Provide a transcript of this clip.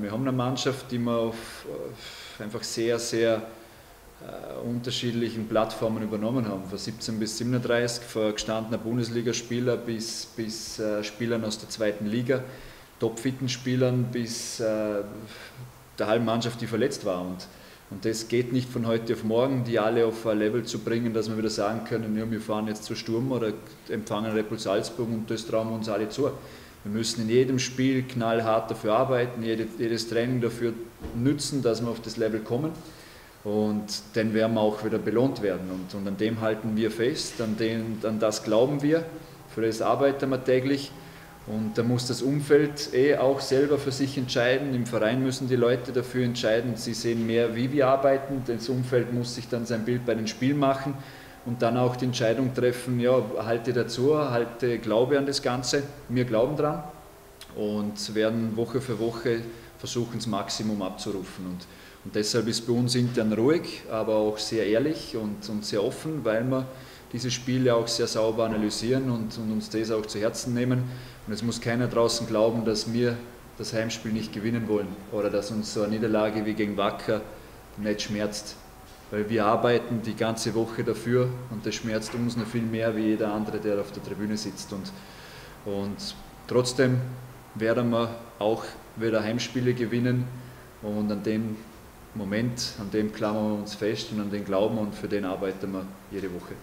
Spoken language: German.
wir haben eine Mannschaft, die wir auf, einfach sehr, sehr äh, unterschiedlichen Plattformen übernommen haben. Von 17 bis 37, von gestandener Bundesligaspieler bis, bis äh, Spielern aus der zweiten Liga, topfitten Spielern bis äh, der halben Mannschaft, die verletzt war. Und, und das geht nicht von heute auf morgen, die alle auf ein Level zu bringen, dass wir wieder sagen können, ja, wir fahren jetzt zu Sturm oder empfangen Red Bull Salzburg und das trauen wir uns alle zu. Wir müssen in jedem Spiel knallhart dafür arbeiten, jedes Training dafür nützen, dass wir auf das Level kommen. Und dann werden wir auch wieder belohnt werden. Und, und an dem halten wir fest, an, den, an das glauben wir, für das arbeiten wir täglich. Und da muss das Umfeld eh auch selber für sich entscheiden. Im Verein müssen die Leute dafür entscheiden. Sie sehen mehr, wie wir arbeiten. Das Umfeld muss sich dann sein Bild bei den Spielen machen und dann auch die Entscheidung treffen, ja, halte dazu, halte Glaube an das Ganze. Wir glauben dran und werden Woche für Woche versuchen, das Maximum abzurufen. Und und deshalb ist bei uns intern ruhig, aber auch sehr ehrlich und, und sehr offen, weil wir diese Spiele auch sehr sauber analysieren und, und, uns das auch zu Herzen nehmen. Und es muss keiner draußen glauben, dass wir das Heimspiel nicht gewinnen wollen oder dass uns so eine Niederlage wie gegen Wacker nicht schmerzt. Weil wir arbeiten die ganze Woche dafür und das schmerzt uns noch viel mehr wie jeder andere, der auf der Tribüne sitzt. Und, und trotzdem werden wir auch wieder Heimspiele gewinnen und an dem Moment, an dem klammern wir uns fest und an den glauben und für den arbeiten wir jede Woche.